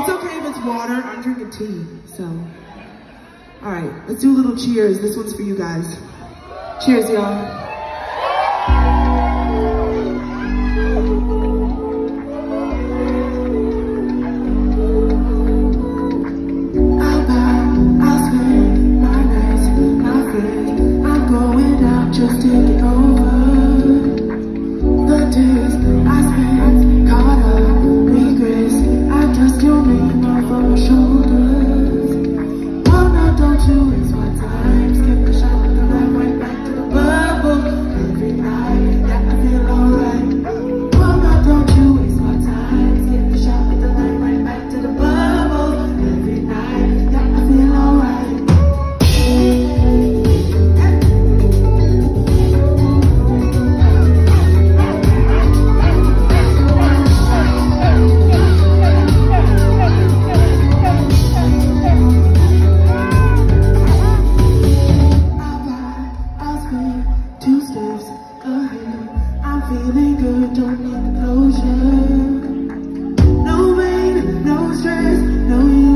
It's okay if it's water. I'm drinking tea, so. All right, let's do a little cheers. This one's for you guys. Cheers, y'all. just to don't need closure. No pain, no stress, no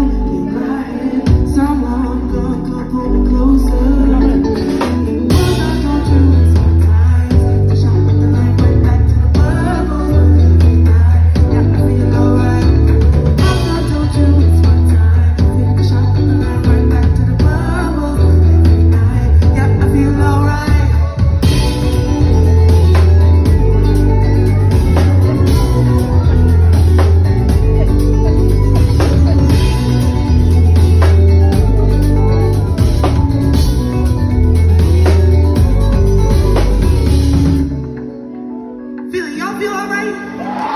Amen.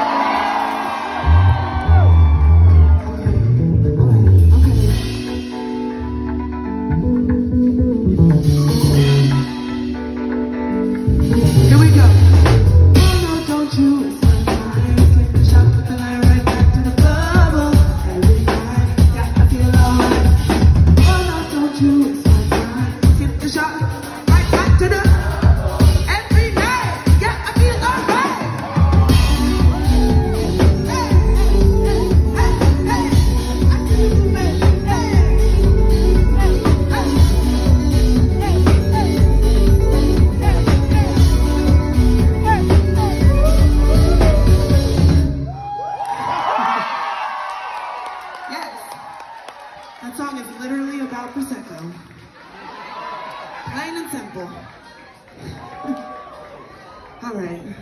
Song is literally about Prosecco. Plain and simple. All right.